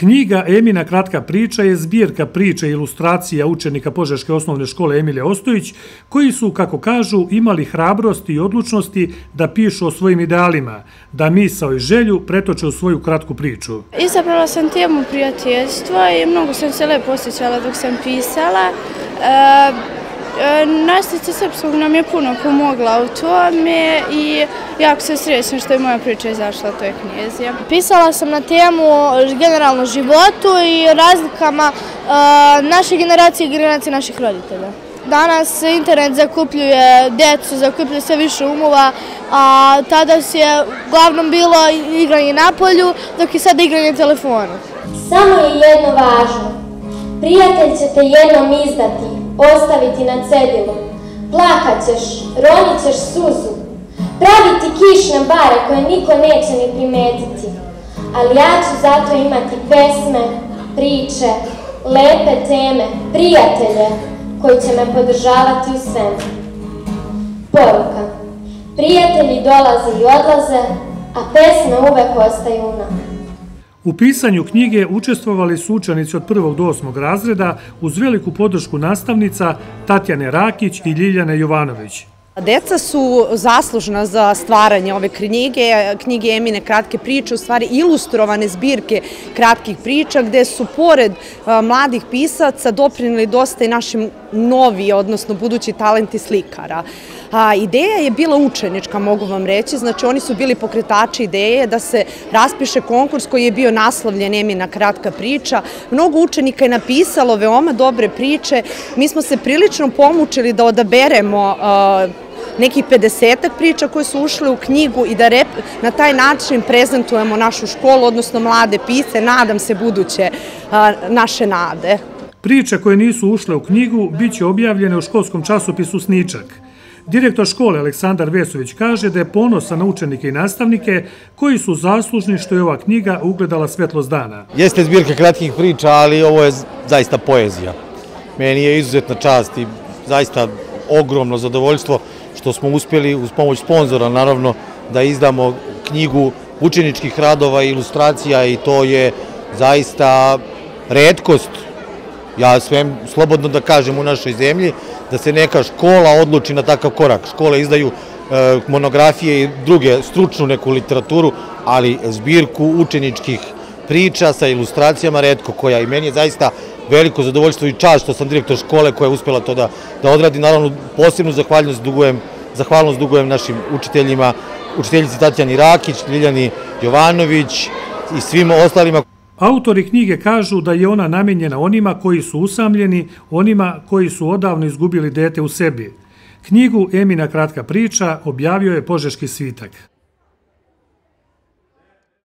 Knjiga Emina kratka priča je zbirka priče i ilustracija učenika Požeške osnovne škole Emilije Ostojić, koji su, kako kažu, imali hrabrosti i odlučnosti da pišu o svojim idealima, da misao i želju pretoče u svoju kratku priču. Izabrala sam temu prijateljstva i mnogo sam se lepo osjećala dok sam pisala. E, Nastica Srpskog nam je puno pomogla u tome i jako se srećna što je moja priča izašla u toj knjezi. Pisala sam na temu generalno životu i razlikama e, naše generacije i generacije naših roditelja. Danas internet zakupljuje decu, zakupljuje sve više umova, a tada se je glavnom bilo igranje na polju, dok je sada igranje telefonu. Samo je jedno važno. Prijatelj će te jednom izdati, ostaviti na cedilu. Plakat ćeš, ronit ćeš suzu, praviti kišne bare koje niko neće ni primetiti. Ali ja ću zato imati pesme, priče, lepe teme, prijatelje koji će me podržavati u svemu. Poruka. Prijatelji dolaze i odlaze, a pesme uvek ostaju u nama. U pisanju knjige učestvovali su učenici od 1. do 8. razreda uz veliku podršku nastavnica Tatjane Rakić i Ljiljane Jovanović. Deca su zaslužna za stvaranje ove knjige, knjige Emine kratke priče, u stvari ilustrovane zbirke kratkih priča, gde su pored e, mladih pisaca doprinili dosta i našim novi, odnosno budući talenti slikara. Ideja je bila učenička, mogu vam reći, znači oni su bili pokretači ideje da se raspiše konkurs koji je bio naslovljen Emina kratka priča. Mnogo učenika je napisalo veoma dobre priče. Mi smo se prilično pomučili da odaberemo nekih 50 priča koje su ušle u knjigu i da na taj način prezentujemo našu školu, odnosno mlade pise, nadam se buduće naše nade. Priče koje nisu ušle u knjigu bit će objavljene u školskom časopisu Sničak. Direktor škole Aleksandar Vesović kaže da je ponosa na učenike i nastavnike koji su zaslužni što je ova knjiga ugledala svetlost dana. Jeste zbirka kratkih priča, ali ovo je zaista poezija. Meni je izuzetna čast i zaista ogromno zadovoljstvo što smo uspjeli uz pomoć sponzora naravno da izdamo knjigu učeničkih radova i ilustracija i to je zaista redkost, ja svem slobodno da kažem u našoj zemlji, da se neka škola odluči na takav korak. Škole izdaju e, monografije i druge stručnu neku literaturu, ali zbirku učeničkih priča sa ilustracijama redko koja i meni je zaista veliko zadovoljstvo i čast što sam direktor škole koja je uspjela to da, da odradi. Naravno, posebnu zahvalnost dugujem, zahvalnost dugujem našim učiteljima, učiteljici Tatjani Rakić, Ljiljani Jovanović i svim ostalima. Autori knjige kažu da je ona namenjena onima koji su usamljeni, onima koji su odavno izgubili dete u sebi. Knjigu Emina kratka priča objavio je Požeški svitak.